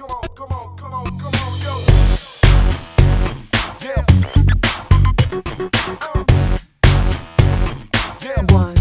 Come on, come on, come on, come on, yo. Yeah. Uh. One.